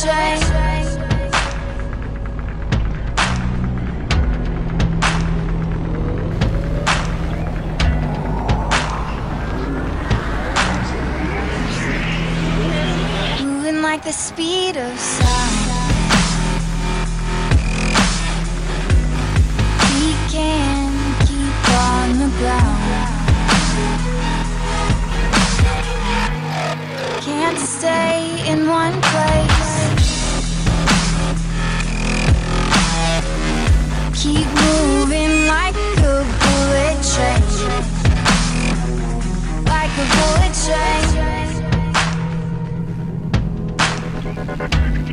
train. Moving like the speed of sound. We can keep on the ground. Can't stay in one place.